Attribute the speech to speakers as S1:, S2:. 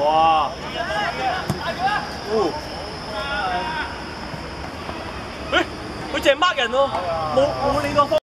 S1: 哇！哦！哎，佢净系掹人咯、冇冇理个。